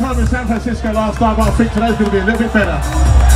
in San Francisco last time, but I think today's going to be a little bit better.